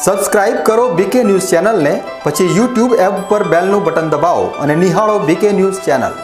Subscribe કરો બીકે news ચેનલને પછી યુટ્યુબ એપ પર બેલનું બટન દબાવો અને નિહાળો બીકે ન્યૂઝ ચેનલ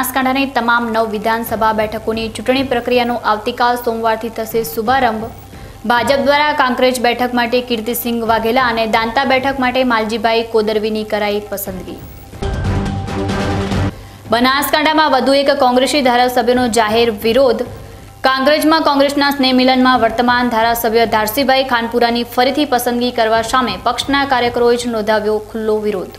બનાસકાંઠાની તમામ નવ વિધાનસભા બેઠકોની ચૂંટણી પ્રક્રિયાનો આવતીકાલ સોમવારથી થશે શુભારંભ. ભાજપ દ્વારા કાંકરેજ બેઠક માટે કીર્તિસિંહ વાઘેલા અને દાંતા બેઠક માટે માલજીભાઈ કોદરવીની કરાઈ પસંદગી. બનાસકાંઠામાં વધુ એક કોંગ્રેસી ધારાસભ્યનો જાહેર વિરોધ. કાંકરેજમાં કોંગ્રેસના સ્નેહમિલનમાં વર્તમાન ધારાસભ્ય ધારસીભાઈ ખાનપુરાની ફરીથી પસંદગી કરવા સામે પક્ષના કાર્યકરોએ જ નોંધાવ્યો ખુલ્લો વિરોધ.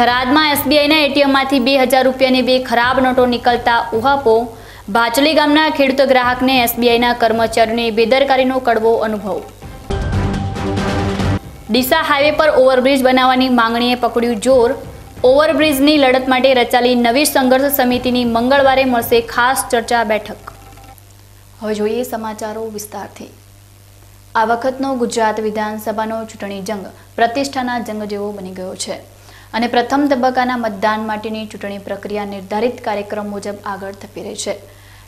થરાદમાં એસબીઆઈના એટીએમમાંથી બે હજાર રૂપિયાની બે ખરાબ નોટો નીકળતા ઉહાપો ભાચલી ગામના ખેડૂત ગ્રાહકને એસબીઆઈના કર્મચારીઓની બેદરકારીનો કડવો અનુભવ. ડીસા હાઈવે પર ઓવરબ્રિજ બનાવવાની માંગણીએ પકડ્યું જોર. ઓવરબ્રિજની લડત માટે રચાયેલી નવી સંઘર્ષ સમિતિની મંગળવારે મળશે ખાસ ચર્ચા બેઠક. હવે જોઈએ સમાચારો વિસ્તારથી. આ વખતનો ગુજરાત વિધાનસભાનો ચૂંટણી જંગ પ્રતિષ્ઠાના જંગ જેવો બની ગયો છે. અને પ્રથમ તબક્કાના મતદાન માટેની ચૂંટણી પ્રક્રિયા નિર્ધારિત કાર્યક્રમ મુજબ આગળ ધપી રહી છે.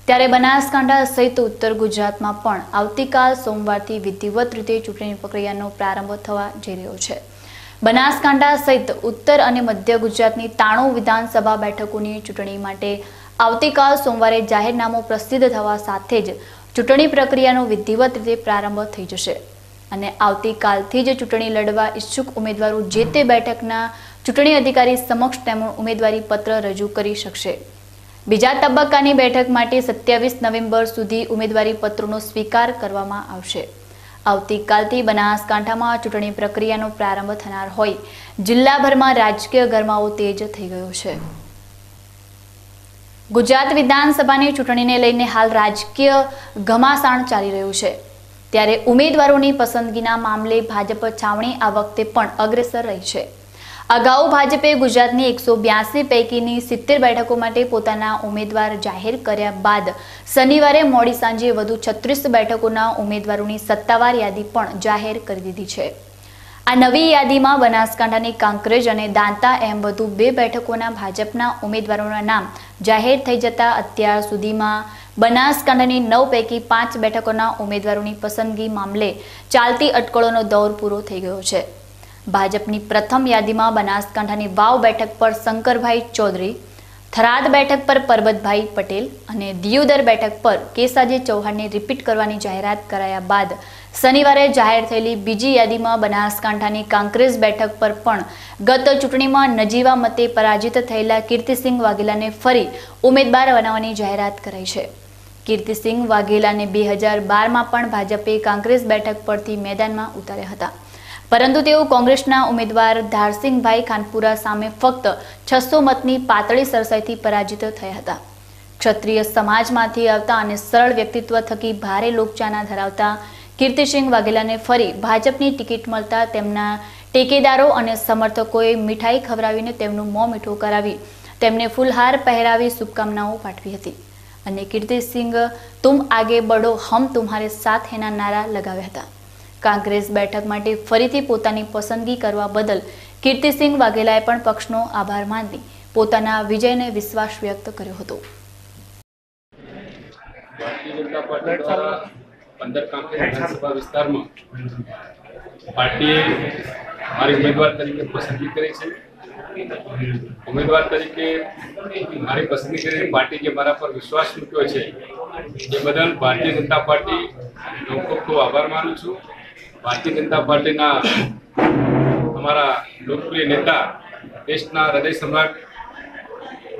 ત્યારે બનાસકાંઠા સહિત ઉત્તર ગુજરાતમાં પણ આવતીકાલ સોમવારથી વિધિવત રીતે ચૂંટણી પ્રક્રિયાનો પ્રારંભ થવા જઈ રહ્યો છે. બનાસકાંઠા સહિત ઉત્તર અને મધ્ય ગુજરાતની તાણું વિધાનસભા બેઠકોની ચૂંટણી માટે આવતીકાલ સોમવારે જાહેરનામું પ્રસિદ્ધ થવા સાથે જ ચૂંટણી પ્રક્રિયાનો વિધિવત રીતે પ્રારંભ થઈ જશે. અને આવતીકાલથી જ ચૂંટણી લડવા ઈચ્છુક ઉમેદવારો જે તે બેઠકના ચૂંટણી અધિકારી સમક્ષ તેમનું ઉમેદવારી પત્ર રજૂ કરી શકશે. બીજા તબક્કાની બેઠક માટે સત્યાવીસ નવેમ્બર સુધી ઉમેદવારી પત્રોનો સ્વીકાર કરવામાં આવશે. આવતીકાલથી બનાસકાંઠામાં ચૂંટણી પ્રક્રિયાનો પ્રારંભ થનાર હોય. જિલ્લાભરમાં રાજકીય ગરમાવો તેજ થઈ ગયો છે. ગુજરાત વિધાનસભાની ચૂંટણીને લઈને હાલ રાજકીય ઘમાસાણ ચાલી રહ્યું છે. ત્યારે ઉમેદવારોની પસંદગીના મામલે ભાજપ છાવણી આ વખતે પણ અગ્રેસર રહી છે. અગાઉ ભાજપે ગુજરાતની એકસો બ્યાસી પૈકીની સિત્તેર બેઠકો માટે પોતાના ઉમેદવાર જાહેર કર્યા બાદ શનિવારે મોડી સાંજે વધુ છત્રીસ બેઠકોના ઉમેદવારોની સત્તાવાર યાદી પણ જાહેર કરી દીધી છે. આ નવી યાદીમાં બનાસકાંઠાની કાંકરેજ અને દાંતા એમ વધુ બે બેઠકોના ભાજપના ઉમેદવારોના નામ જાહેર થઈ જતા અત્યાર સુધીમાં બનાસકાંઠાની નવ પૈકી પાંચ બેઠકોના ઉમેદવારોની પસંદગી મામલે ચાલતી અટકળોનો દૌર પૂરો થઈ ગયો છે. ભાજપની પ્રથમ યાદીમાં બનાસકાંઠાની વાવ બેઠક પર શંકરભાઈ ચૌધરી, થરાદ બેઠક પર પરબતભાઈ પટેલ અને દિયોદર બેઠક પર કેસાજી ચૌહાણને રિપીટ કરવાની જાહેરાત કરાયા બાદ શનિવારે જાહેર થયેલી બીજી યાદીમાં બનાસકાંઠાની કાંકરેજ બેઠક પર પણ ગત ચૂંટણીમાં નજીવા મતે પરાજિત થયેલા કીર્તિસિંહ વાઘેલાને ફરી ઉમેદવાર બનાવવાની જાહેરાત કરાઈ છે. કીર્તિસિંહ વાઘેલાને બે હજાર બારમાં પણ ભાજપે કાંકરેજ બેઠક પરથી મેદાનમાં ઉતાર્યા હતા. પરંતુ તેઓ કોંગ્રેસના ઉમેદવાર ધારસિંહભાઈ ખાનપુરા સામે ફક્ત છસો મતની પાતળી સરસાઈથી પરાજિત થયા હતા. ક્ષત્રિય સમાજમાંથી આવતા અને સરળ વ્યક્તિત્વ થકી ભારે લોકચાના ધરાવતા કીર્તિસિંહ વાઘેલાને ફરી ભાજપની ટિકિટ મળતા તેમના ટેકેદારો અને સમર્થકોએ મીઠાઈ ખવડાવીને તેમનું મોં મીઠું કરાવી તેમને ફૂલહાર પહેરાવી શુભકામનાઓ પાઠવી હતી. અને કીર્તિસિંહ, તુમ આગે બઢો, હમ તુમ્હારે સાથ હેના નારા લગાવ્યા હતા. કાંગ્રેસ બેઠક માટે ફરીથી પોતાની પસંદગી કરવા બદલ કીર્તિસિંહ વાઘેલાએ પણ પક્ષનો આભાર માની પોતાના વિજયને વિશ્વાસ વ્યક્ત કર્યો હતો. પંદર વિધાનસભા વિસ્તારમાં પાર્ટીએ મારી ઉમેદવાર તરીકે પસંદગી કરી છે. ઉમેદવાર તરીકે મારી પસંદગી કરેલી પાર્ટી જે મારા પર વિશ્વાસ મૂક્યો છે, એ બદલ ભારતીય જનતા પાર્ટી ખૂબ ખૂબ આભાર માનું છું. ભારતીય જનતા પાર્ટીના અમારા લોકપ્રિય નેતા દેશના હૃદય સમ્રાટ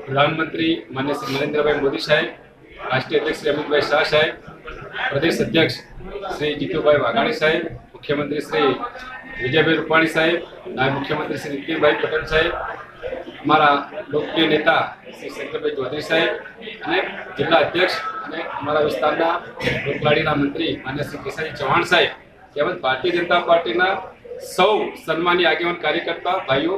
પ્રધાનમંત્રી માન્ય શ્રી નરેન્દ્રભાઈ મોદી સાહેબ રાષ્ટ્રીય અધ્યક્ષ શ્રી અમિતભાઈ શાહ સાહેબ પ્રદેશ અધ્યક્ષ શ્રી જીતુભાઈ વાઘાણી સાહેબ મુખ્યમંત્રી શ્રી વિજયભાઈ રૂપાણી સાહેબ નાયબ મુખ્યમંત્રી શ્રી નીતિનભાઈ પટેલ સાહેબ અમારા લોકપ્રિય નેતા શ્રી શંકરભાઈ ચૌધરી સાહેબ અને જિલ્લા અધ્યક્ષ અને અમારા વિસ્તારના લોકલાડીના મંત્રી માન્ય શ્રી કિશનજી ચૌહાણ સાહેબ તેમજ ભારતીય જનતા પાર્ટીના સૌ સન્માની આગેવાન કાર્યકર્તા, ભાઈઓ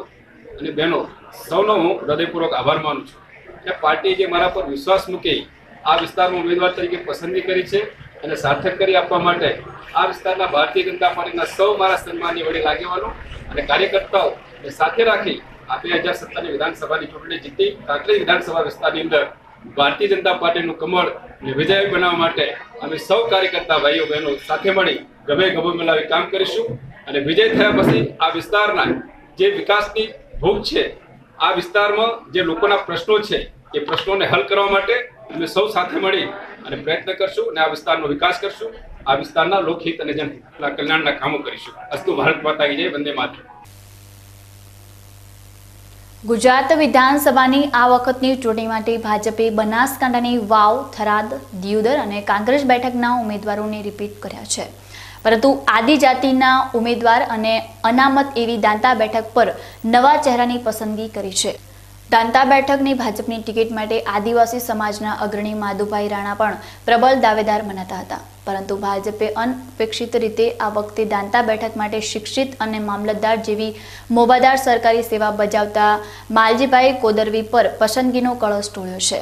અને બહેનો, સૌનો હું હૃદયપૂર્વક આભાર માનું છું કે પાર્ટીએ જે મારા પર વિશ્વાસ મૂકી આ વિસ્તારમાં ઉમેદવાર તરીકે પસંદગી કરી છે અને સાર્થક કરી આપવા માટે આ વિસ્તારના ભારતીય જનતા પાર્ટીના સૌ મારા સન્માનની વડે લાગેવાનો અને કાર્યકર્તાઓને સાથે રાખી આ બે હજાર સત્તરની વિધાનસભાની ચૂંટણી જીતી કાંકરી વિધાનસભા વિસ્તારની અંદર ભારતીય જનતા પાર્ટીનું કમળ વિજય બનાવવા માટે અમે સૌ કાર્યકર્તા, ભાઈઓ, બહેનો સાથે મળી ગમે ગમે મિલાવી કામ કરીશું અને વિજય થયા પછી આ વિસ્તારના જે વિકાસની ભૂખ છે, આ વિસ્તારમાં જે લોકોના પ્રશ્નો છે, એ પ્રશ્નોને હલ કરવા માટે અમે સૌ સાથે મળી અને પ્રયત્ન કરશું અને આ વિસ્તારનો વિકાસ કરશું, આ વિસ્તારના લોકહિત અને જનહિતના કલ્યાણના કામો કરીશું. અસ્તુ ભારત માતા જય, વંદે માતરમ. ગુજરાત વિધાનસભાની આ વખતની ચૂંટણી માટે ભાજપે બનાસકાંઠાની વાવ, થરાદ, દિયોદર અને કાંગ્રેસ બેઠકના ઉમેદવારોને રિપીટ કર્યા છે. પરંતુ આદિજાતિના ઉમેદવાર અને અનામત એવી દાંતા બેઠક પર નવા ચહેરાની પસંદગી કરી છે. દાંતા બેઠકની ભાજપની ટિકિટ માટે આદિવાસી સમાજના અગ્રણી માધુભાઈ રાણા પણ પ્રબળ દાવેદાર મનાતા હતા. પરંતુ ભાજપે અનપેક્ષિત રીતે આ વખતે દાંતા બેઠક માટે શિક્ષિત અને મામલતદાર જેવી મોબાદાર સરકારી સેવા બજાવતા માલજીભાઈ કોદરવી પર પસંદગીનો કળશ ટોળ્યો છે.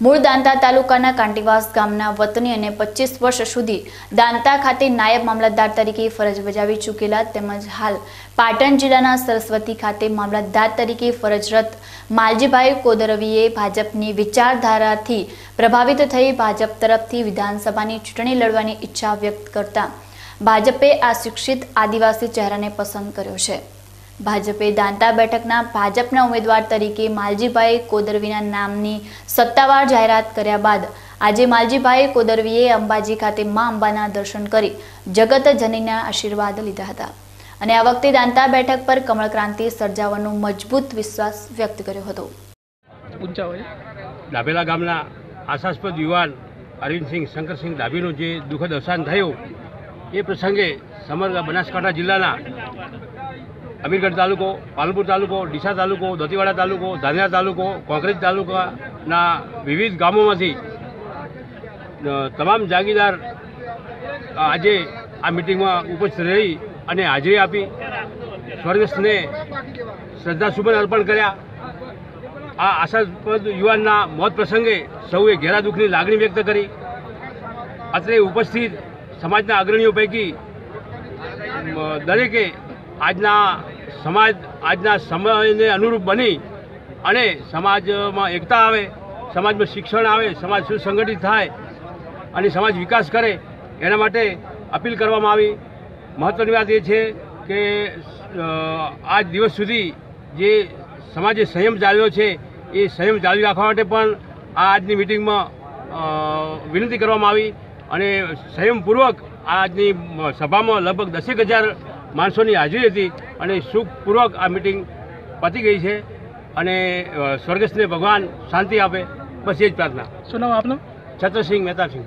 મૂળ દાંતા તાલુકાના કાંટીવાસ ગામના વતની અને પચીસ વર્ષ સુધી દાંતા ખાતે નાયબ મામલતદાર તરીકે ફરજ બજાવી ચૂકેલા તેમજ હાલ પાટણ જિલ્લાના સરસ્વતી ખાતે મામલતદાર તરીકે ફરજરત માલજીભાઈ કોદરવીએ ભાજપની વિચારધારાથી પ્રભાવિત થઈ ભાજપ તરફથી વિધાનસભાની ચૂંટણી લડવાની ઈચ્છા વ્યક્ત કરતા ભાજપે આ શિક્ષિત આદિવાસી ચહેરાને પસંદ કર્યો છે. ભાજપે દાંતા બેઠકના ભાજપના ઉમેદવાર તરીકે માલજીભાઈ કોદરવીના નામની સત્તાવાર જાહેરાત કર્યા બાદ આજે માલજીભાઈ કોદરવીએ અંબાજી ખાતે મા અંબાના દર્શન કરી જગત જનીના આશીર્વાદ લીધા હતા. અને આ વખતે દાંતા બેઠક પર કમળ ક્રાંતિ સર્જાવાનો મજબૂત વિશ્વાસ વ્યક્ત કર્યો હતો. ડાભેલા ગામના આશાસ્પદ યુવાન અરવિંદસિંહ શંકરસિંહ ડાભીનું જે દુઃખદ અવસાન થયું એ પ્રસંગે સમગ્ર બનાસકાંઠા જિલ્લાના અમીરગઢ તાલુકો, પાલનપુર તાલુકો, ડીસા તાલુકો, દતીવાડા તાલુકો, ધાનેરા તાલુકો, કોંકરેજ તાલુકાના વિવિધ ગામોમાંથી તમામ જાગીરદાર આજે આ મિટિંગમાં ઉપસ્થિત રહી અને હાજરી આપી. સ્વર્ગસ્થને શ્રદ્ધાસુમન અર્પણ કર્યા. આ આશાસ્પદ યુવાનના મોત પ્રસંગે સૌએ ઘેરા દુઃખની લાગણી વ્યક્ત કરી. અત્રે ઉપસ્થિત સમાજના અગ્રણીઓ પૈકી દરેકે આજના સમાજ, આજના સમયને અનુરૂપ બની અને સમાજમાં એકતા આવે, સમાજમાં શિક્ષણ આવે, સમાજ સુસંગઠિત થાય અને સમાજ વિકાસ કરે, એના માટે અપીલ કરવામાં આવી. મહત્ત્વની વાત એ છે કે આજ દિવસ સુધી જે સમાજે સંયમ જાળવ્યો છે, એ સંયમ જાળવી રાખવા માટે પણ આ આજની મિટિંગમાં વિનંતી કરવામાં આવી અને સંયમપૂર્વક આજની સભામાં લગભગ દસેક હજાર માણસોની હાજરી હતી અને સુખપૂર્વક આ મિટિંગ પતી ગઈ છે અને સ્વર્ગસ્થને ભગવાન શાંતિ આપે. બસ એ જ પ્રાર્થના. શું નામ આપનું? છત્રસિંહ મહેતાસિંહ.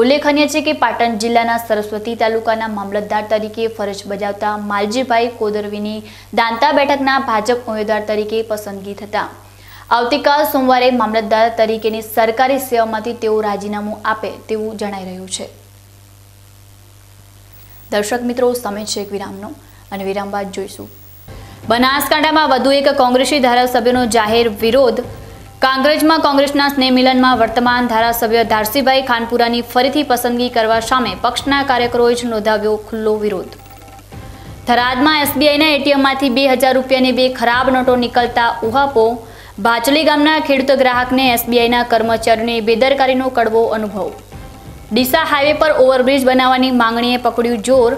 ઉલ્લેખનીય છે કે પાટણ જિલ્લાના સરસ્વતી તાલુકાના મામલતદાર તરીકે ફરજ બજાવતા માલજીભાઈ કોદરવીની દાંતા બેઠકના ભાજપ ઉમેદવાર તરીકે પસંદગી થતા. આવતીકાલ સોમવારે મામલતદાર તરીકેની સરકારી સેવામાંથી તેઓ રાજીનામું આપે તેવું જણાઈ રહ્યું છે. દર્શક મિત્રો, સમય છે એક વિરામનો અને વિરામ બાદ જોઈશું. બનાસકાંઠામાં વધુ એક કોંગ્રેસી ધારાસભ્યનો જાહેર વિરોધ. કાંગ્રેસમાં કોંગ્રેસના સ્નેહ મિલનમાં વર્તમાન ધારાસભ્ય ધારસીભાઈ ખાનપુરાની ફરીથી પસંદગી કરવા સામે પક્ષના કાર્યકરોએ જ નોંધાવ્યો ખુલ્લો વિરોધ. થરાદમાં એસબીઆઈના એટીએમમાંથી બે હજાર રૂપિયાની બે ખરાબ નોટો નીકળતા ઉહાપો. ભાચલી ગામના ખેડૂત ગ્રાહકને એસબીઆઈના કર્મચારીઓની બેદરકારીનો કડવો અનુભવ. ડીસા હાઈવે પર ઓવરબ્રિજ બનાવવાની માંગણીએ પકડ્યું જોર.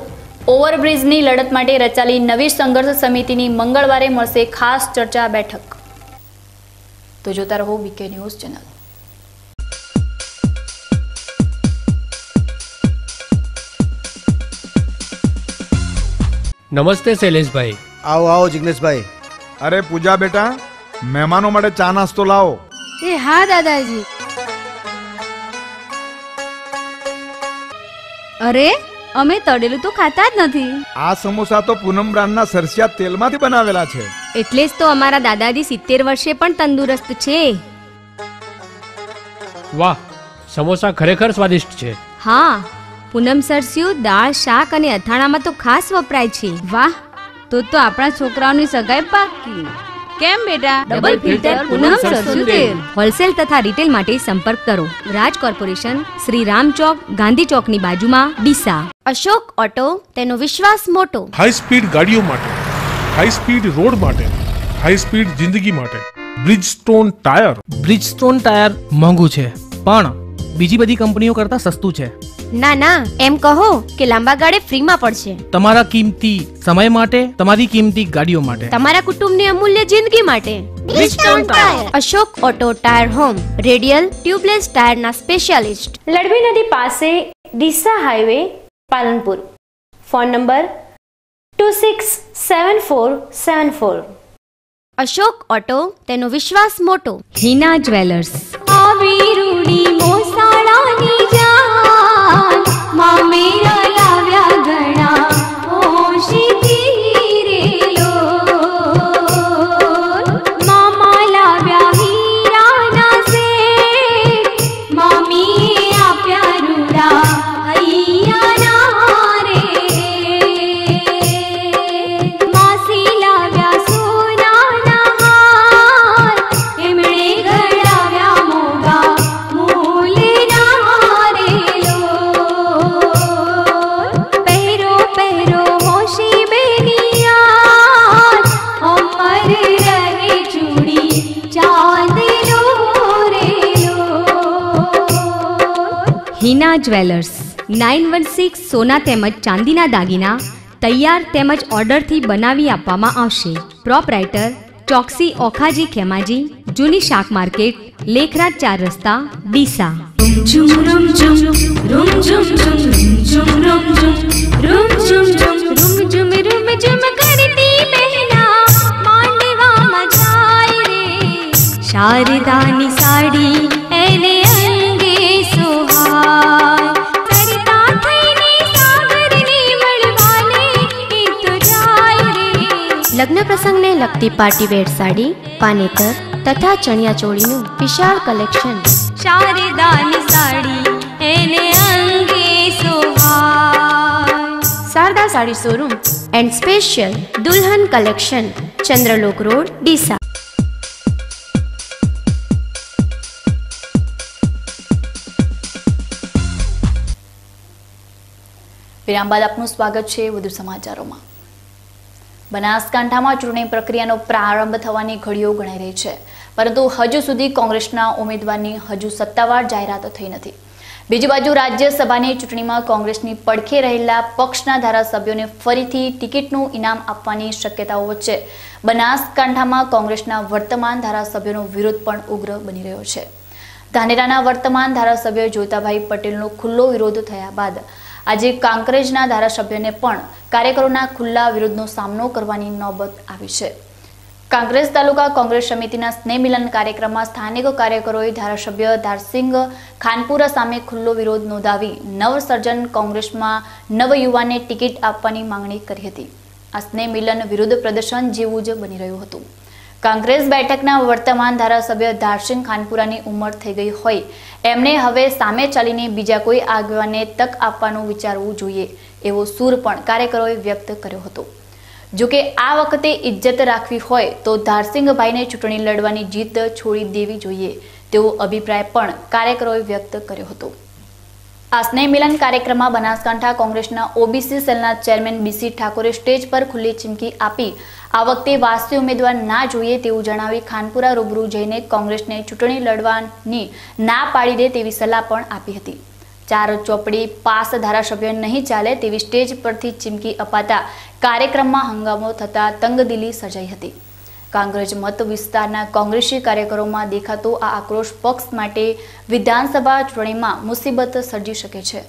ઓવરબ્રિજની લડત માટે રચાયેલી નવી સંઘર્ષ સમિતિની મંગળવારે મળશે ખાસ ચર્ચા બેઠક. તો જોતા રહો બીકે ન્યૂઝ ચેનલ. નમસ્તે શૈલેષભાઈ. આવો આવો જિગ્નેશભાઈ. અરે પૂજા બેટા મહેમાનો માટે ચા નાસ્તો લાવો. એ હા દાદાજી. અરે અમે તળેલું તો ખાતા જ નથી. આ સમોસા તો પૂનમ બ્રાન્ડના સરસિયા તેલમાંથી બનાવેલા છે. એટલે જ તો અમારા દાદાજી સિત્તેર વર્ષે પણ તંદુરસ્ત છે. વાહ સમોસા ખરેખર સ્વાદિષ્ટ છે. હા પૂનમ સરસિયું દાળ શાક અને અથાણામાં તો ખાસ વપરાય છે. વાહ તો તો આપણા છોકરાઓની સગાઈ પાકી. કેમ બેટા? ડબલ ફિલ્ટર પૂનમ સરસ્યું તેલ. હોલસેલ તથા રિટેલ માટે સંપર્ક કરો. રાજ કોર્પોરેશન શ્રી રામ ચોક ગાંધી ચોકની બાજુમાં ડીસા. અશોક ઓટો તેનો વિશ્વાસ મોટો. હાઈ સ્પીડ ગાડીઓ માટે હાઈ સ્પીડ રોડ માટે હાઈ સ્પીડ જિંદગી માટે. બ્રિજસ્ટોન ટાયર બ્રિજસ્ટોન ટાયર મોંઘું છે પણ બીજી બધી કંપનીઓ કરતાં સસ્તું છે. ના ના એમ કહો કે લાંબા ગાળે ફ્રીમાં પડશે. તમારા કિંમતી સમય માટે તમારી કિંમતી ગાડીઓ માટે. તમારા કુટુંબની અમૂલ્ય જિંદગી માટે. Ashok auto tyre home radial tubeless ટાયરના specialist. લડવી નદી પાસે Deesa highway Palanpur. Phone number two six seven four seven four. Ashok auto તેનો વિશ્વાસ મોટો. હિના જ્વેલર્સ. આવી રૂડી મોસાળાની જાન મામેરા લાવ્યા જ્વેલર્સ. નાઇન વન સિક્સ સોના તેમજ ચાંદીના દાગીના તૈયાર તેમજ ઓર્ડરથી બનાવી આપવામાં આવશે. પ્રોપરાઇટર ચોકસી ઓખાજી ખેમાજી જૂની શાક માર્કેટ લેખરાજ ચાર રસ્તા ડીસા. ઝુમ લગ્ન પ્રસંગને લગતી પાર્ટી વેર સાડી પાનેતર તથા ચણિયા ચોળીનું વિશાળ કલેક્શન. શારદાની સાડી એને અંગે Sharada sari showroom and special Dulhan collection Chandralok road Deesa. વિરામ બાદ આપનું સ્વાગત છે વધુ સમાચારોમાં. બનાસકાંઠામાં ચૂંટણી પ્રક્રિયાનો પ્રારંભ થવાની ઘડીઓ ગણાઈ રહી છે. પરંતુ હજુ સુધી કોંગ્રેસના ઉમેદવારની હજુ સત્તાવાર જાહેરાત થઈ નથી. બીજી બાજુ રાજ્યસભાની ચૂંટણીમાં કોંગ્રેસની પડખે રહેલા પક્ષના ધારાસભ્યોને ફરીથી ટિકિટનું ઇનામ આપવાની શક્યતાઓ વચ્ચે બનાસકાંઠામાં કોંગ્રેસના વર્તમાન ધારાસભ્યોનો વિરોધ પણ ઉગ્ર બની રહ્યો છે. ધાનેરાના વર્તમાન ધારાસભ્ય જોતાભાઈ પટેલનો ખુલ્લો વિરોધ થયા બાદ આજે કાંકરેજના ધારાસભ્યને પણ કાર્યકરોના ખુલ્લા વિરોધનો સામનો કરવાની નોબત આવી છે. કાંગ્રેસ તાલુકા કોંગ્રેસ સમિતિના સ્નેહ મિલન કાર્યક્રમમાં સ્થાનિક કાર્યકરોએ ધારાસભ્ય ધારસિંગ ખાનપુરા સામે ખુલ્લો વિરોધ નોંધાવી નવસર્જન કોંગ્રેસમાં નવયુવાને ટિકિટ આપવાની માંગણી કરી હતી. આ સ્નેહ મિલન વિરોધ પ્રદર્શન જેવું જ બની રહ્યું હતું. કોંગ્રેસ બેઠકના વર્તમાન ધારાસભ્ય ધારસિંહ ખાનપુરાની ઉંમર થઈ ગઈ હોય. એમણે હવે સામે ચાલીને બીજા કોઈ આગેવાનને તક આપવાનું વિચારવું જોઈએ, એવો સૂર પણ કાર્યકરોએ વ્યક્ત કર્યો હતો. જોકે આ વખતે ઇજ્જત રાખવી હોય તો ધારસિંગભાઈને ચૂંટણી લડવાની જીત છોડી દેવી જોઈએ, તેવો અભિપ્રાય પણ કાર્યકરોએ વ્યક્ત કર્યો હતો. આ સ્નેહ મિલન કાર્યક્રમમાં બનાસકાંઠા કોંગ્રેસના ઓબીસી સેલના ચેરમેન બીસી ઠાકોરે સ્ટેજ પર ખુલ્લી ચીમકી આપી. આ વખતે વાસ્તી ઉમેદવાર ના જોઈએ તેવું જણાવી ખાનપુરા રૂબરૂ જઈને કોંગ્રેસને ચૂંટણી લડવાની ના પાડી દે તેવી સલાહ પણ આપી હતી. ચાર ચોપડી પાસ ધારાસભ્ય નહીં ચાલે તેવી સ્ટેજ પરથી ચીમકી અપાતા કાર્યક્રમમાં હંગામો થતા તંગદિલી સર્જાઈ હતી. કાંગ્રેસ મત વિસ્તારના કોંગ્રેસી કાર્યકરોમાં દેખાતો આ આક્રોશ પક્ષ માટે વિધાનસભા ચૂંટણીમાં મુસીબત સર્જી શકે છે.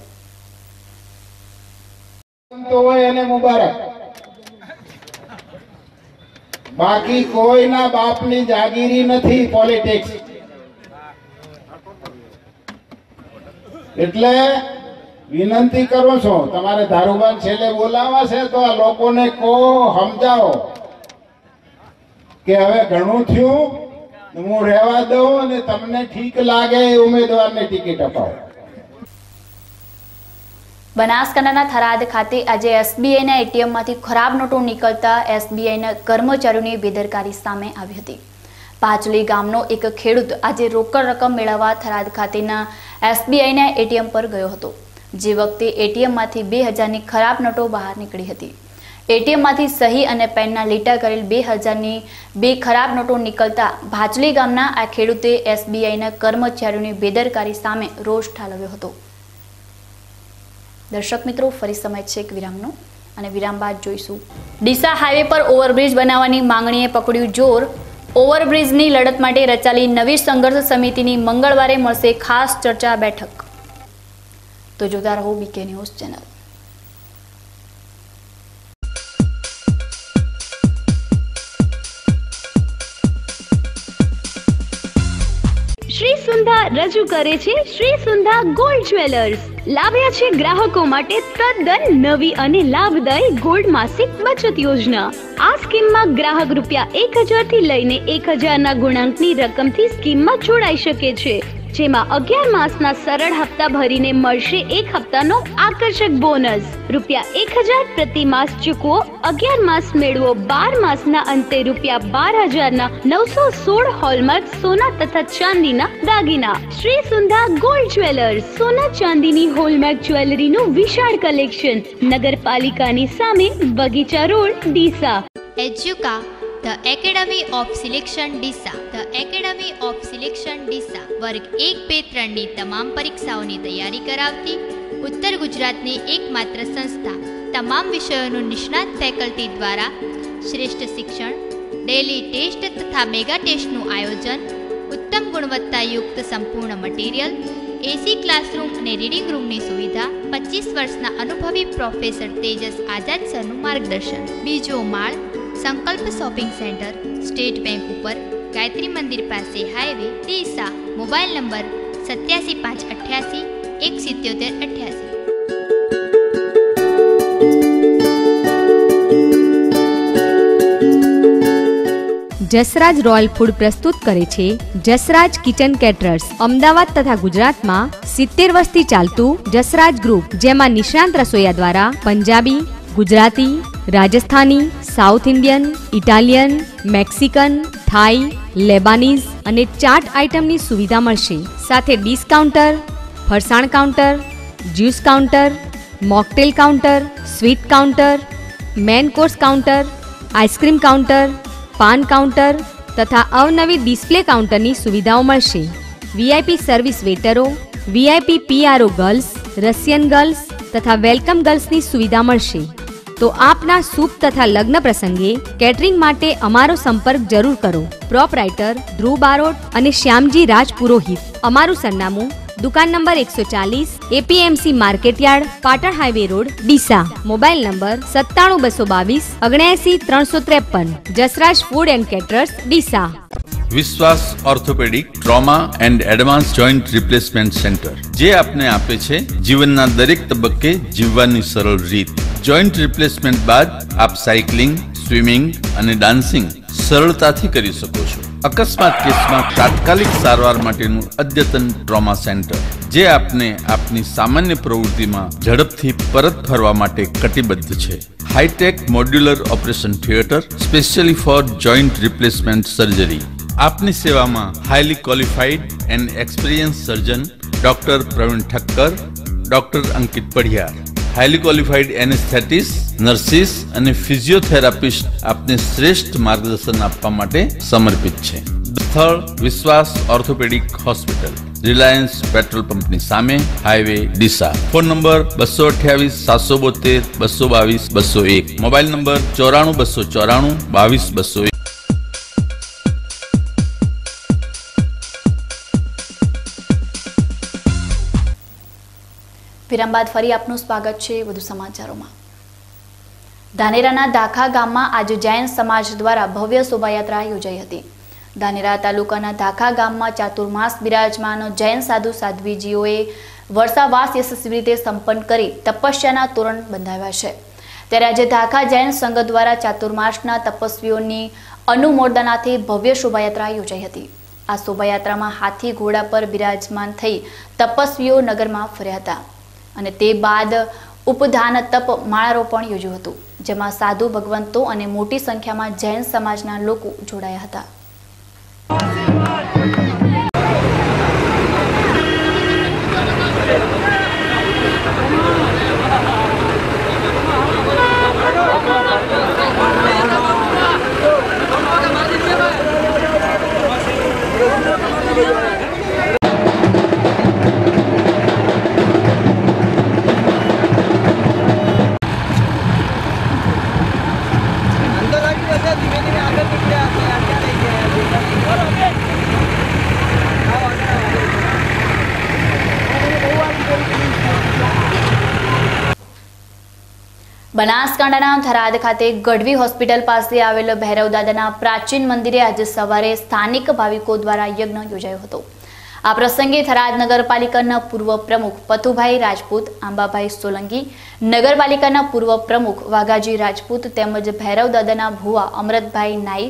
બાકી કોઈના બાપની જાગીરી નથી પોલિટિક્સ એટલે વિનંતી કરું છું, તમારે દારૂબાન છેલ્લે બોલાવા છે તો આ લોકોને કો સમજાવો. કે હવે ઘણું થયું, હું રહેવા દઉં અને તમને ઠીક લાગે એ ઉમેદવારને ટિકિટ અપાવો. બનાસકાંઠાના થરાદ ખાતે આજે એસબીઆઈના એટીએમમાંથી ખરાબ નોટો નીકળતા એસબીઆઈના કર્મચારીઓની બેદરકારી સામે આવી હતી. પાચલી ગામનો એક ખેડૂત આજે રોકડ રકમ મેળવવા થરાદ ખાતેના એસબીઆઈના એટીએમ પર ગયો હતો. જે વખતે એટીએમમાંથી બે હજારની ખરાબ નોટો બહાર નીકળી હતી. એટીએમમાંથી સહી અને પેનના લીટા કરેલ બે હજારની બે ખરાબ નોટો નીકળતા ભાચલી ગામના આ ખેડૂતે એસબીઆઈના કર્મચારીઓની બેદરકારી સામે રોષ ઠાલવ્યો હતો. દર્શક મિત્રો, ફરી સમય છે એક વિરામનો અને વિરામ બાદ જોઈશું. ડીસા હાઈવે પર ઓવરબ્રિજ બનાવવાની માંગણીએ પકડ્યું જોર. ઓવરબ્રિજની લડત માટે રચાયેલી નવી સંઘર્ષ સમિતિની મંગળવારે મળશે ખાસ ચર્ચા બેઠક. તો જોતા રહો બીકે ન્યૂઝ ચેનલ. રજૂ કરે છે શ્રી સુંધા ગોલ્ડ જ્વેલર્સ લાવ્યા છે ગ્રાહકો માટે તદ્દન નવી અને લાભદાયી ગોલ્ડ માસિક બચત યોજના. આ સ્કીમમાં ગ્રાહક રૂપિયા એક હજારથી લઈને એક હજારના ગુણાંકની રકમથી સ્કીમમાં જોડાઈ શકે છે. જેમાં અગિયાર માસના સરળ હપ્તા ભરીને મળશે એક હપ્તાનો આકર્ષક બોનસ. રૂપિયા એક હજાર પ્રતિ માસ ચૂકવો, અગિયાર માસ મેળવો, બાર માસના અંતે રૂપિયા બાર હજારના નવસો સોળ હોલમાર્ક સોના તથા ચાંદીના દાગીના. શ્રી સુંધા ગોલ્ડ જ્વેલર્સ, સોના ચાંદીની હોલમાર્ક જ્વેલરીનું વિશાળ કલેક્શન. નગરપાલિકાની સામે Bagicha road Deesa. Educa the academy of selection Deesa academy of selection Deesa વર્ગ એક બે ત્રણની તમામ પરીક્ષાઓની તૈયારી કરાવતી ઉત્તર ગુજરાતની એકમાત્ર સંસ્થા. તમામ વિષયોનું નિષ્ણાત ફેકલ્ટી દ્વારા શ્રેષ્ઠ શિક્ષણ, ડેલી ટેસ્ટ તથા મેગા ટેસ્ટનું આયોજન, ઉત્તમ ગુણવત્તાયુક્ત સંપૂર્ણ મટીરિયલ, એસી ક્લાસરૂમ અને રીડિંગ રૂમની સુવિધા, પચીસ વર્ષના અનુભવી પ્રોફેસર તેજસ આઝાદ સરનું માર્ગદર્શન. બીજો માળ સંકલ્પ શોપિંગ સેન્ટર સ્ટેટ બેંક ઉપર ગાયત્રી મંદિર પાસે હાઈવે ડીસા મોબાઈલ નંબર સત્યાસી પાંચ અઠ્યાસી, એક સિત્યોતેર અઠ્યાસી. જસરાજ રોયલ ફૂડ પ્રસ્તુત કરે છે જસરાજ કિચન કેટરર્સ, અમદાવાદ તથા ગુજરાતમાં સિત્તેર વર્ષથી ચાલતું જસરાજ ગ્રુપ, જેમાં નિષ્ણાંત રસોઈયા દ્વારા Punjabi, Gujarati, Rajasthani, south Indian, Italian, Mexican, Thai Lebanese અને ચાટ આઇટમની સુવિધા મળશે. સાથે ડિસ્કાઉન્ટર ફરસાણ counter, juice counter, mocktail counter, sweet counter, main course counter ice cream counter, paan counter તથા અવનવી ડિસ્પ્લે કાઉન્ટરની સુવિધાઓ મળશે. VIP service વેટરો VIP PRO girls, Russian girls તથા વેલકમ ગર્લ્સની સુવિધા મળશે. તો આપના શુભ તથા લગ્ન પ્રસંગે કેટરિંગ માટે અમારો સંપર્ક જરૂર કરો. પ્રોપરાઇટર ધ્રુવ બારોટ અને શ્યામજી રાજ પુરોહિત અમારું સરનામું દુકાન નંબર એકસો ચાલીસ APMC market yard, Patan highway road, Deesa. Mobile number સત્તાણું બસો બાવીસ, ઓગણએસી ત્રણસો ત્રેપન, Jasraj food and caterers, Deesa. Vishwas orthopaedic, trauma and advance joint replacement centre. જે આપને આપે છે જીવનના દરેક તબક્કે જીવવાની સરળ રીત. જોઈન્ટ રિપ્લેસમેન્ટ બાદ આપ સાયકલિંગ, સ્વિમિંગ અને ડાન્સિંગ સરળતાથી કરી શકો છો. અકસ્માત કેસમાં તાત્કાલિક સારવાર માટેનું અદ્યતન ટ્રોમા સેન્ટર, જે આપને આપની સામાન્ય પ્રવૃત્તિમાં ઝડપથી પરત ફરવા માટે કટિબદ્ધ છે. Hi tech modular operation theatre, specially for joint replacement surgery. આપની સેવામાં highly qualified and experience surgeon, doctor Pravin Thakkar, doctor Ankit Padhiyar. Highly qualified anaesthetist, nurses અને ફિઝિયોથેરાપિસ્ટ આપને શ્રેષ્ઠ માર્ગદર્શન આપવા માટે સમર્પિત છે. સ્થળ વિશ્વાસ ઓર્થોપેડિક હોસ્પિટલ, રિલાયન્સ પેટ્રોલ પંપની સામે, હાઈવે ડીસા. ફોન નંબર બસો અઠ્યાવીસ, સાતસો બોતેર, બસો બાવીસ, બસો એક. મોબાઈલ નંબર ચોરાણું, બસો ચોરાણું, બાવીસ, બસો એક વિરામ બાદ ફરી આપનું સ્વાગત છે વધુ સમાચારોમાં. ધાનેરાના ધાખા ગામમાં આજે જૈન સમાજ દ્વારા ભવ્ય શોભાયાત્રા યોજાઈ હતી. ધાનેરા તાલુકાના ધાખા ગામમાં ચાતુર્માસ બિરાજમાન જૈન સાધુ સાધ્વીજીઓએ વર્ષાવાસ યશસ્વી રીતે સંપન્ન કરી તપસ્યાના તોરણ બંધાવ્યા છે. ત્યારે આજે ધાખા જૈન સંઘ દ્વારા ચાતુર્માસના તપસ્વીઓની અનુમોદનાથી ભવ્ય શોભાયાત્રા યોજાઈ હતી. આ શોભાયાત્રામાં હાથી ઘોડા પર બિરાજમાન થઈ તપસ્વીઓ નગરમાં ફર્યા હતા. અને તે બાદ ઉપધાન તપ માળારોપણ યોજ્યું હતું, જેમાં સાધુ ભગવંતો અને મોટી સંખ્યામાં જૈન સમાજના લોકો જોડાયા હતા. બનાસકાંઠાના થરાદ ખાતે ગઢવી હોસ્પિટલ પાસે આવેલ ભૈરવ દાદાના પ્રાચીન મંદિરે આજે સવારે સ્થાનિક ભાવિકો દ્વારા યજ્ઞ યોજાયો હતો. આ પ્રસંગે થરાદ નગરપાલિકાના પૂર્વ પ્રમુખ પથુભાઈ રાજપૂત, આંબાભાઈ સોલંકી, નગરપાલિકાના પૂર્વ પ્રમુખ વાઘાજી રાજપૂત તેમજ ભૈરવ દાદાના ભુવા અમૃતભાઈ નાઈ,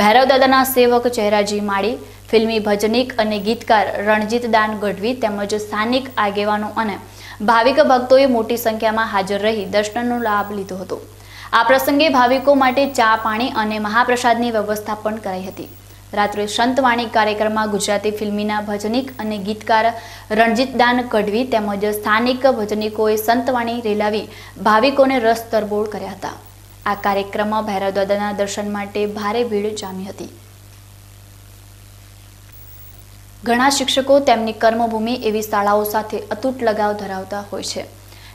ભૈરવ દાદાના સેવક ચહેરાજી માળી, ફિલ્મી ભજનીક અને ગીતકાર રણજીત દાન ગઢવી તેમજ સ્થાનિક આગેવાનો અને ભાવિક ભક્તોએ મોટી સંખ્યામાં હાજર રહી દર્શનનો લાભ લીધો હતો. આ પ્રસંગે ભાવિકો માટે ચા, પાણી અને મહાપ્રસાદની વ્યવસ્થા પણ કરાઈ હતી. રાત્રે સંતવાણી કાર્યક્રમમાં ગુજરાતી ફિલ્મીના ભજનિક અને ગીતકાર રણજીતદાન કઢવી તેમજ સ્થાનિક ભજનીકોએ સંતવાણી રેલાવી ભાવિકોને રસ તરબોળ કર્યા હતા. આ કાર્યક્રમમાં ભૈરવદાદાના દર્શન માટે ભારે ભીડ જામી હતી. ઘણા શિક્ષકો તેમની કર્મભૂમિ એવી શાળાઓ સાથે અતૂટ લગાવ ધરાવતા હોય છે,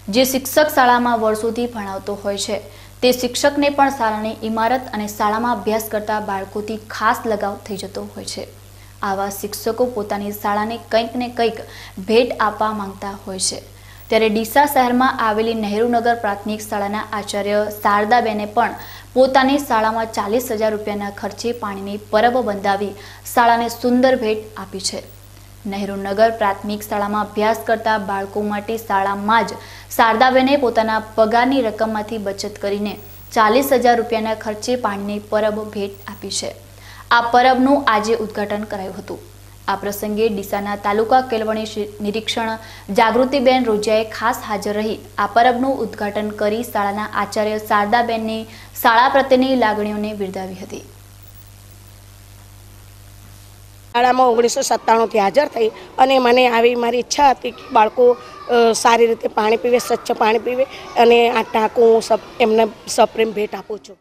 જે શિક્ષક શાળામાં વર્ષોથી ભણાવતો હોય છે. તે શિક્ષકને પણ શાળાની ઇમારત અને શાળામાં અભ્યાસ કરતા બાળકોથી ખાસ લગાવ થઈ જતો હોય છે. આવા શિક્ષકો પોતાની શાળાને કંઈક ને કંઈક ભેટ આપવા માંગતા હોય છે. ત્યારે ડીસા શહેરમાં આવેલી નહેરુનગર પ્રાથમિક શાળાના આચાર્ય શારદાબેને પણ પોતાની શાળામાં ચાલીસ હજાર રૂપિયાના ખર્ચે પાણીની પરબ બંધાવી શાળાને સુંદર ભેટ આપી છે. નહેરુનગર પ્રાથમિક શાળામાં અભ્યાસ કરતા બાળકો માટે શાળામાં જ શારદાબેને પોતાના પગારની રકમમાંથી બચત કરીને ચાલીસ હજાર રૂપિયાના ખર્ચે પાણીની પરબ ભેટ આપી છે. આ પરબનું આજે ઉદ્ઘાટન કરાયું હતું. આ પ્રસંગે ડીસાના તાલુકા કેળવણી નિરીક્ષણ જાગૃતિબેન રોજિયાએ ખાસ હાજર રહી. આ પરબનું ઉદ્ઘાટન કરી શાળાના આચાર્ય શારદાબેનની શાળા પ્રત્યેની લાગણીઓને બિરદાવી હતી. શાળામાં ઓગણીસો સત્તાણુંથી હાજર થઈ અને મને આવી મારી ઈચ્છા હતી કે બાળકો સારી રીતે પાણી પીવે, સ્વચ્છ પાણી પીવે અને આ ટાંકું હું એમને સપ્રેમ ભેટ આપું છું.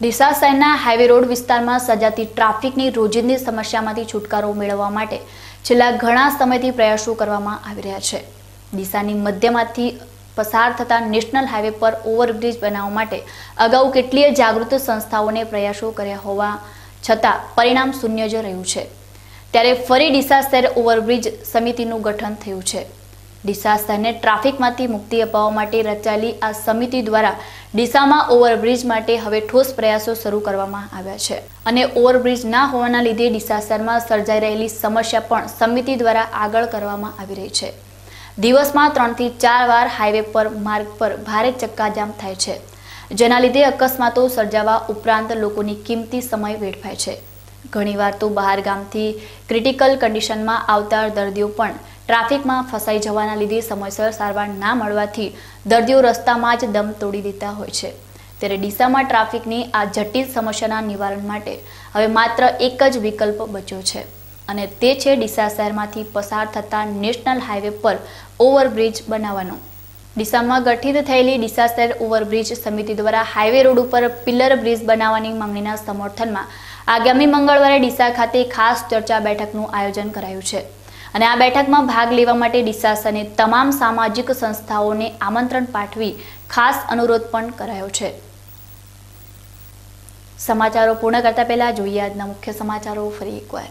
ડીસા શહેરના હાઈવે રોડ વિસ્તારમાં સજાતી ટ્રાફિકની રોજિંદી સમસ્યામાંથી છુટકારો મેળવવા માટે છેલ્લા ઘણા સમયથી પ્રયાસો કરવામાં આવી રહ્યા છે. ડીસાની મધ્યમાંથી પસાર થતા નેશનલ હાઈવે પર ઓવરબ્રિજ બનાવવા માટે અગાઉ કેટલીય જાગૃત સંસ્થાઓને પ્રયાસો કર્યા હોવા છતાં પરિણામ શૂન્ય જ રહ્યું છે. ત્યારે ફરી ડીસા શહેર ઓવરબ્રિજ સમિતિનું ગઠન થયું છે. ડીસા શહેરને ટ્રાફિકમાંથી મુક્તિ અપાવવા માટે રચાયેલી આ સમિતિ દ્વારા ડીસામાં ઓવરબ્રિજ માટે હવે ઠોસ પ્રયાસો શરૂ કરવામાં આવ્યા છે. અને ઓવરબ્રિજ ના હોવાના લીધે ડીસા શહેરમાં સર્જાઈ રહેલી સમસ્યા પણ સમિતિ દ્વારા આગળ કરવામાં આવી રહી છે. દિવસમાં ત્રણથી ચાર વાર હાઈવે પર માર્ગ પર ભારે ચક્કાજામ થાય છે. જેના લીધે અકસ્માતો સર્જાવા ઉપરાંત લોકોની કિંમતી સમય વેડફાય છે. ઘણીવાર તો બહાર ગામથી ક્રિટિકલ કન્ડિશનમાં આવતા દર્દીઓ પણ ટ્રાફિકમાં ફસાઈ જવાના લીધે સમયસર સારવાર ના મળવાથી દર્દીઓ રસ્તામાં જ દમ તોડી દેતા હોય છે. ત્યારે ડીસામાં ટ્રાફિકની આ જટિલ સમસ્યાના નિવારણ માટે હવે માત્ર એક જ વિકલ્પ બચ્યો છે. અને તે છે ડીસા શહેરમાંથી પસાર થતા નેશનલ હાઈવે પર ઓવરબ્રિજ બનાવવાનો. ડીસામાં ગઠિત થયેલી ડીસા શહેર ઓવરબ્રિજ સમિતિ દ્વારા હાઈવે રોડ ઉપર પિલર બ્રિજ બનાવવાની માંગણીના સમર્થનમાં આગામી મંગળવારે ડીસા ખાતે ખાસ ચર્ચા બેઠકનું આયોજન કરાયું છે. અને આ બેઠકમાં ભાગ લેવા માટે ડીસા શહેરની તમામ સામાજિક સંસ્થાઓને આમંત્રણ પાઠવી ખાસ અનુરોધ પણ કરાયો છે. સમાચારો પૂર્ણ કરતા પહેલા જોઈએ આજના મુખ્ય સમાચારો ફરી એકવાર.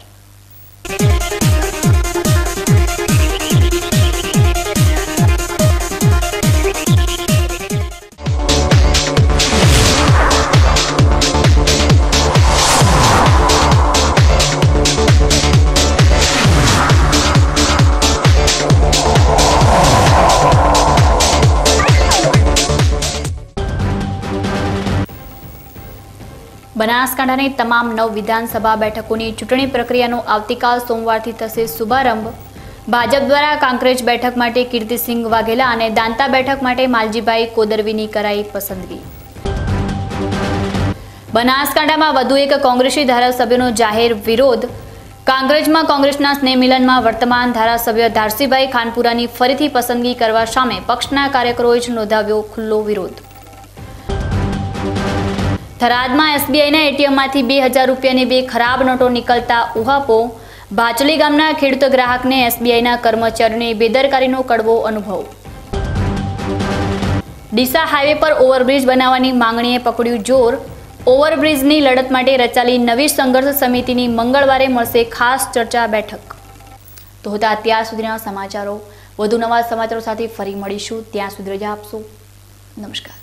બનાસકાંઠાની તમામ નવ વિધાનસભા બેઠકોની ચૂંટણી પ્રક્રિયાનો આવતીકાલ સોમવારથી થશે શુભારંભ. ભાજપ દ્વારા કાંકરેજ બેઠક માટે કીર્તિસિંહ વાઘેલા અને દાંતા બેઠક માટે માલજીભાઈ કોદરવીની કરાઈ પસંદગી. બનાસકાંઠામાં વધુ એક કોંગ્રેસી ધારાસભ્યનો જાહેર વિરોધ. કાંગ્રેજમાં કોંગ્રેસના સ્નેહ મિલનમાં વર્તમાન ધારાસભ્ય ધારસીભાઈ ખાનપુરાની ફરીથી પસંદગી કરવા સામે પક્ષના કાર્યકરોએ જ નોંધાવ્યો ખુલ્લો વિરોધ. થરાદમાં એસબીઆઈના એટીએમમાંથી બે હજાર રૂપિયાની બે ખરાબ નોટો નીકળતા ઉહાપો ભાચલી ગામના ખેડૂત ગ્રાહકને એસબીઆઈના કર્મચારીઓની બેદરકારીનો કડવો અનુભવ. ડીસા હાઈવે પર ઓવરબ્રિજ બનાવવાની માંગણીએ પકડ્યું જોર. ઓવરબ્રિજની લડત માટે રચાયેલી નવી સંઘર્ષ સમિતિની મંગળવારે મળશે ખાસ ચર્ચા બેઠક. તો હતા અત્યાર સુધીના સમાચારો. વધુ નવા સમાચારો સાથે ફરી મળીશું. ત્યાં સુધી રજા આપશો. નમસ્કાર.